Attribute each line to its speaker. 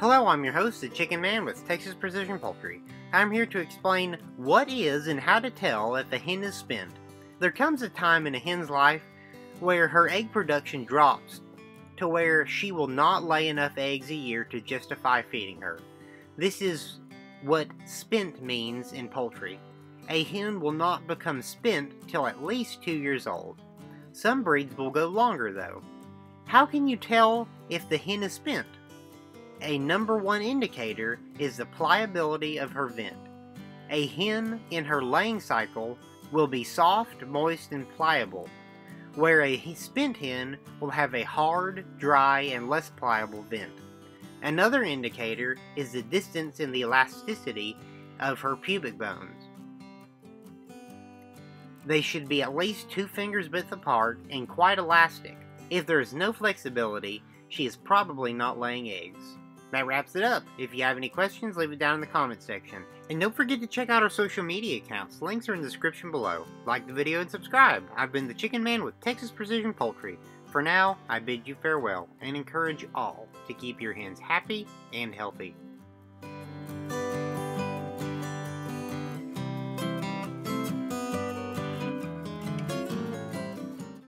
Speaker 1: Hello, I'm your host, the Chicken Man with Texas Precision Poultry. I'm here to explain what is and how to tell if a hen is spent. There comes a time in a hen's life where her egg production drops to where she will not lay enough eggs a year to justify feeding her. This is what spent means in poultry. A hen will not become spent till at least two years old. Some breeds will go longer though. How can you tell if the hen is spent? A number one indicator is the pliability of her vent. A hen in her laying cycle will be soft, moist, and pliable, where a spent hen will have a hard, dry, and less pliable vent. Another indicator is the distance in the elasticity of her pubic bones. They should be at least two fingers width apart and quite elastic. If there is no flexibility, she is probably not laying eggs. That wraps it up. If you have any questions, leave it down in the comment section. And don't forget to check out our social media accounts. Links are in the description below. Like the video and subscribe. I've been the Chicken Man with Texas Precision Poultry. For now, I bid you farewell and encourage all to keep your hens happy and healthy.